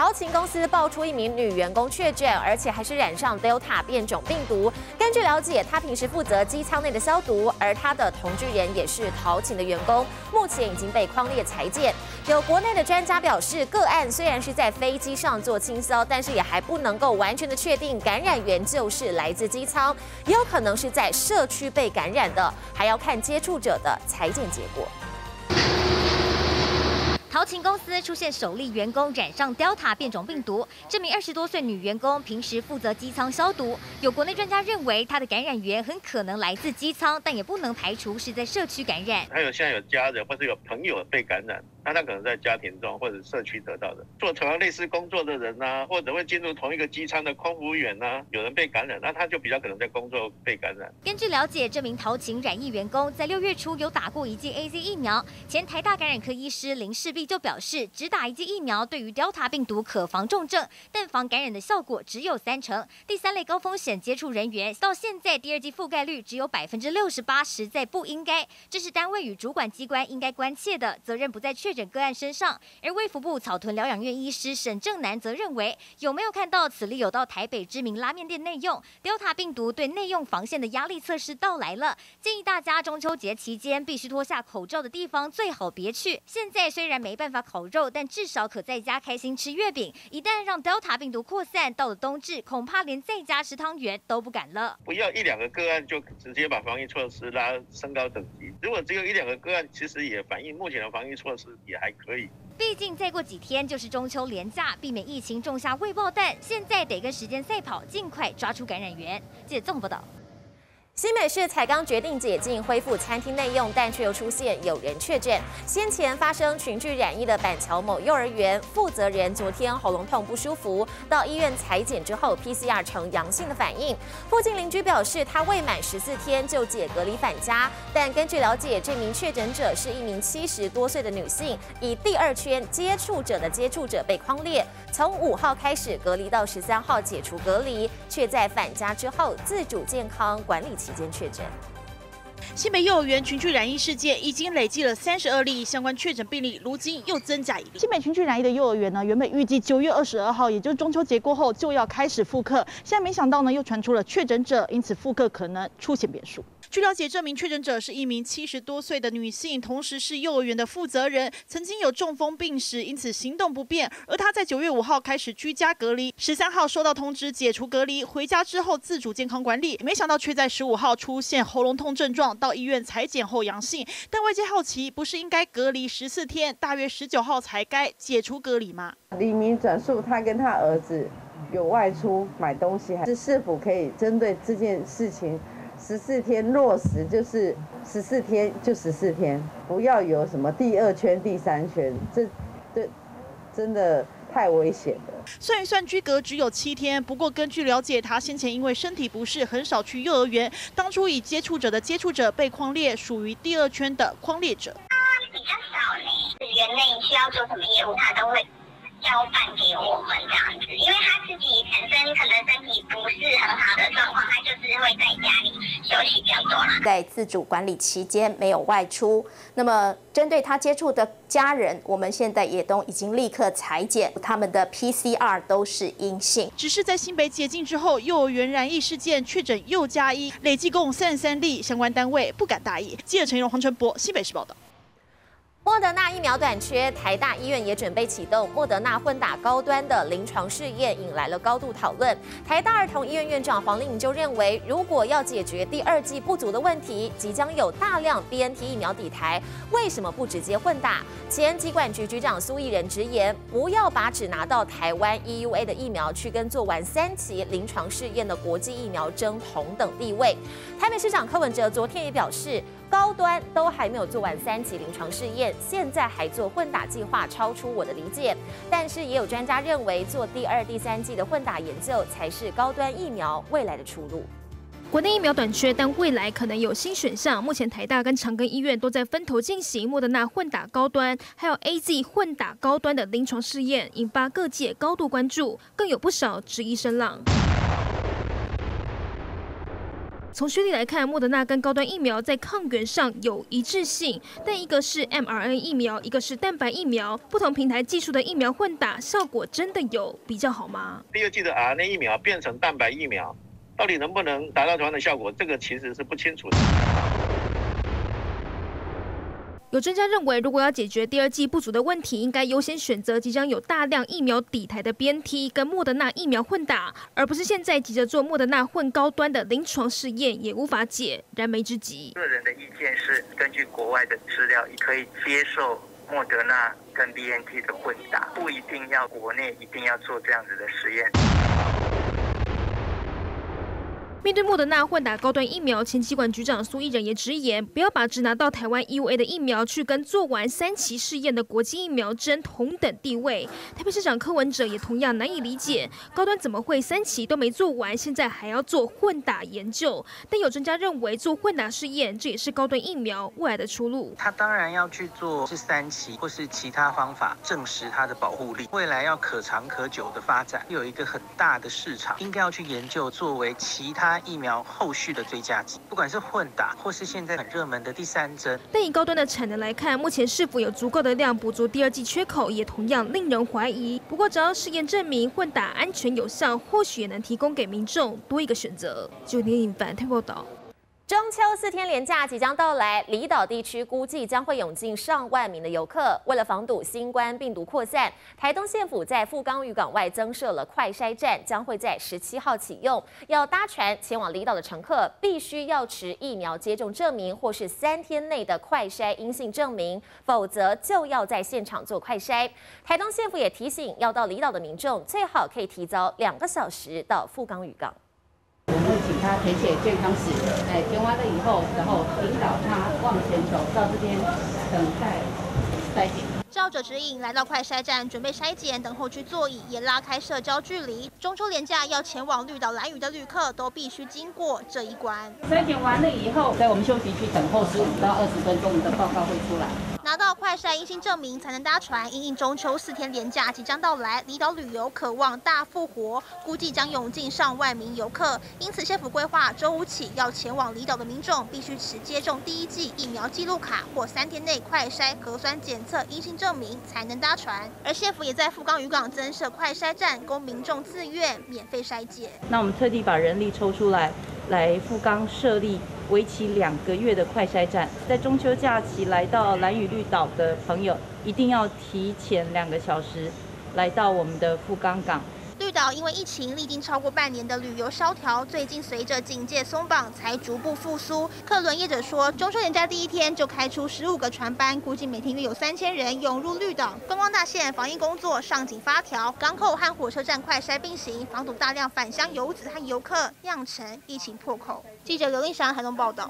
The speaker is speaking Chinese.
陶琴公司爆出一名女员工确诊，而且还是染上 Delta 变种病毒。根据了解，她平时负责机舱内的消毒，而她的同居人也是陶琴的员工，目前已经被匡列裁减。有国内的专家表示，个案虽然是在飞机上做清消，但是也还不能够完全的确定感染源就是来自机舱，也有可能是在社区被感染的，还要看接触者的裁剪结果。陶琴公司出现首例员工染上 Delta 变种病毒。这名二十多岁女员工平时负责机舱消毒。有国内专家认为，她的感染源很可能来自机舱，但也不能排除是在社区感染。还有现在有家人或者有朋友被感染。那他可能在家庭中或者社区得到的，做同样类似工作的人呐，或者会进入同一个机舱的空服员呐，有人被感染，那他就比较可能在工作被感染。根据了解，这名陶琴染疫员工在六月初有打过一剂 A Z 疫苗。前台大感染科医师林世璧就表示，只打一剂疫苗对于 Delta 病毒可防重症，但防感染的效果只有三成。第三类高风险接触人员到现在第二剂覆盖率只有百分之六十八，实在不应该。这是单位与主管机关应该关切的，责任不在确诊。个案身上，而卫福部草屯疗养院医师沈正南则认为，有没有看到此例有到台北知名拉面店内用 Delta 病毒对内用防线的压力测试到来了，建议大家中秋节期间必须脱下口罩的地方最好别去。现在虽然没办法烤肉，但至少可在家开心吃月饼。一旦让 Delta 病毒扩散，到了冬至，恐怕连在家吃汤圆都不敢了。不要一两个个案就直接把防疫措施拉升高等级，如果只有一两个个案，其实也反映目前的防疫措施。也还可以，毕竟再过几天就是中秋连假，避免疫情种下未爆弹，现在得跟时间赛跑，尽快抓出感染源。记者综合报道。新北市才刚决定解禁恢复餐厅内用，但却又出现有人确诊。先前发生群聚染疫的板桥某幼儿园负责人，昨天喉咙痛不舒服，到医院裁剪之后，PCR 呈阳性的反应。附近邻居表示，他未满十四天就解隔离返家，但根据了解，这名确诊者是一名七十多岁的女性，以第二圈接触者的接触者被框列，从五号开始隔离到十三号解除隔离，却在返家之后自主健康管理期。期间确诊，新北幼儿园群聚染疫事件已经累计了三十二例相关确诊病例，如今又增加一例。新北群聚染疫的幼儿园呢，原本预计九月二十二号，也就是中秋节过后就要开始复课，现在没想到呢，又传出了确诊者，因此复课可能出现变数。据了解，这名确诊者是一名七十多岁的女性，同时是幼儿园的负责人，曾经有中风病史，因此行动不便。而她在九月五号开始居家隔离，十三号收到通知解除隔离，回家之后自主健康管理，没想到却在十五号出现喉咙痛症状，到医院裁剪后阳性。但外界好奇，不是应该隔离十四天，大约十九号才该解除隔离吗？李明转述他跟他儿子有外出买东西，还是是否可以针对这件事情？十四天落实就是十四天就十四天，不要有什么第二圈、第三圈，这这真的太危险了。算一算居隔只有七天，不过根据了解，他先前因为身体不适，很少去幼儿园。当初以接触者的接触者被框列，属于第二圈的框列者。比较少嘞，园内需要做什么业务，他都会。交办给我们这样子，因为他自己本身可能身体不是很好的状况，他就是会在家息比较多啦。在自主管理期间没有外出，那么针对他接触的家人，我们现在也都已经立刻裁剪，他们的 PCR 都是阴性。只是在新北解禁之后，幼儿园染疫事件确诊又加一，累计共三十三例，相关单位不敢大意。记者陈荣、黄春博，新北市报道。莫德纳疫苗短缺，台大医院也准备启动莫德纳混打高端的临床试验，引来了高度讨论。台大儿童医院院长黄令就认为，如果要解决第二剂不足的问题，即将有大量 BNT 疫苗抵台，为什么不直接混打？前疾管局局长苏益仁直言，不要把只拿到台湾 EUA 的疫苗去跟做完三期临床试验的国际疫苗争同等地位。台北市长柯文哲昨天也表示。高端都还没有做完三期临床试验，现在还做混打计划，超出我的理解。但是也有专家认为，做第二、第三季的混打研究才是高端疫苗未来的出路。国内疫苗短缺，但未来可能有新选项。目前台大跟长庚医院都在分头进行莫德纳混打高端，还有 A Z 混打高端的临床试验，引发各界高度关注，更有不少质疑声浪。从学理来看，莫德纳跟高端疫苗在抗原上有一致性，但一个是 mRNA 疫苗，一个是蛋白疫苗，不同平台技术的疫苗混打，效果真的有比较好吗？第二季的 RNA 疫苗变成蛋白疫苗，到底能不能达到同样的效果？这个其实是不清楚的。有专家认为，如果要解决第二季不足的问题，应该优先选择即将有大量疫苗底台的 BNT 跟莫德纳疫苗混打，而不是现在急着做莫德纳混高端的临床试验，也无法解燃眉之急。个人的意见是，根据国外的资料，也可以接受莫德纳跟 BNT 的混打，不一定要国内一定要做这样子的实验。面对莫德纳混打高端疫苗，前疾管局长苏益仁也直言，不要把只拿到台湾 EUA 的疫苗去跟做完三期试验的国际疫苗争同等地位。台北市长柯文哲也同样难以理解，高端怎么会三期都没做完，现在还要做混打研究？但有专家认为，做混打试验这也是高端疫苗未来的出路。他当然要去做是三期或是其他方法证实它的保护力，未来要可长可久的发展，有一个很大的市场，应该要去研究作为其他。疫苗后续的追加剂，不管是混打或是现在很热门的第三针。但以高端的产能来看，目前是否有足够的量补足第二季缺口，也同样令人怀疑。不过，只要试验证明混打安全有效，或许也能提供给民众多一个选择。九年影版推报道。中秋四天连假即将到来，离岛地区估计将会涌进上万名的游客。为了防堵新冠病毒扩散，台东县府在富冈渔港外增设了快筛站，将会在十七号启用。要搭船前往离岛的乘客，必须要持疫苗接种证明或是三天内的快筛阴性证明，否则就要在现场做快筛。台东县府也提醒，要到离岛的民众最好可以提早两个小时到富冈渔港。他填写健康史，哎，填完了以后，然后引导他往前走到这边等待筛检。照着指引来到快筛站，准备筛检，等候区座椅，也拉开社交距离。中秋连假要前往绿岛蓝屿的旅客都必须经过这一关。筛检完了以后，在我们休息区等候十五到二十分钟，的报告会出来。拿到快筛阴性证明才能搭船。因应中秋四天连假即将到来，离岛旅游渴望大复活，估计将涌进上万名游客。因此，县府规划周五起要前往离岛的民众必须持接种第一剂疫苗记录卡或三天内快筛核酸检测阴性证明才能搭船。而县府也在富冈渔港增设快筛站，供民众自愿免费筛检。那我们特地把人力抽出来，来富冈设立。为期两个月的快筛站，在中秋假期来到蓝雨绿岛的朋友，一定要提前两个小时来到我们的富冈港。绿岛因为疫情历经超过半年的旅游萧条，最近随着警戒松绑才逐步复苏。客轮业者说，中秋连假第一天就开出十五个船班，估计每天约有三千人涌入绿岛。观光大线防疫工作上紧发条，港口和火车站快筛并行，防堵大量返乡游子和游客，酿成疫情破口。记者刘令祥台东报道。